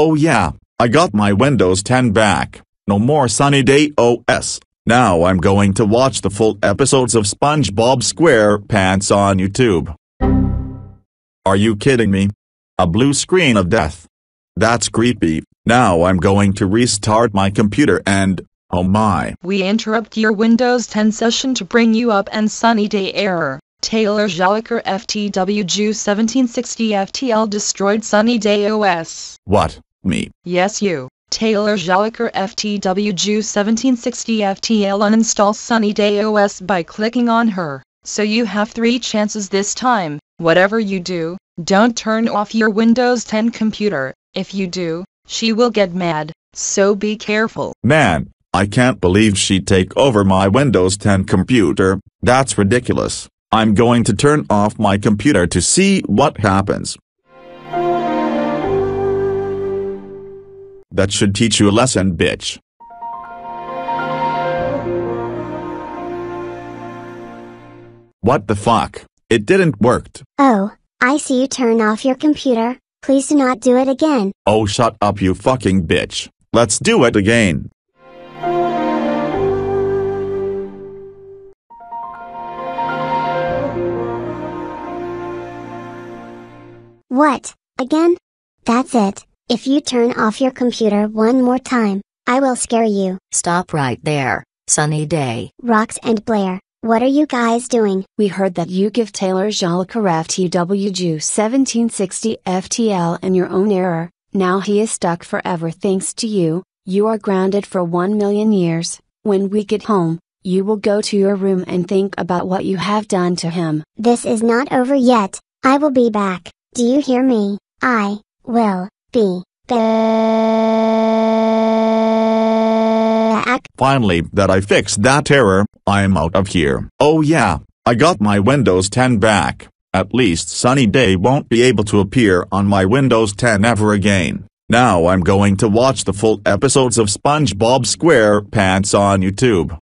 Oh yeah, I got my Windows 10 back. No more Sunny Day OS. Now I'm going to watch the full episodes of SpongeBob SquarePants on YouTube. Are you kidding me? A blue screen of death. That's creepy. Now I'm going to restart my computer and, oh my. We interrupt your Windows 10 session to bring you up and sunny day error. Taylor Joliker FTWG 1760 FTL destroyed Sunny Day OS. What, me? Yes you. Taylor Joliker FTWG 1760 FTL uninstall Sunny Day OS by clicking on her. So you have three chances this time. Whatever you do, don't turn off your Windows 10 computer. If you do, she will get mad, so be careful. Man, I can't believe she'd take over my Windows 10 computer, that's ridiculous. I'm going to turn off my computer to see what happens. That should teach you a lesson bitch. What the fuck? It didn't work. Oh, I see you turn off your computer. Please do not do it again. Oh shut up you fucking bitch. Let's do it again. What? Again? That's it. If you turn off your computer one more time, I will scare you. Stop right there, sunny day. Rox and Blair, what are you guys doing? We heard that you give Taylor Joliker FTWG 1760 FTL in your own error, now he is stuck forever thanks to you, you are grounded for 1 million years. When we get home, you will go to your room and think about what you have done to him. This is not over yet. I will be back. Do you hear me? I will back. Finally, that I fixed that error, I'm out of here. Oh yeah, I got my Windows 10 back. At least Sunny Day won't be able to appear on my Windows 10 ever again. Now I'm going to watch the full episodes of SpongeBob SquarePants on YouTube.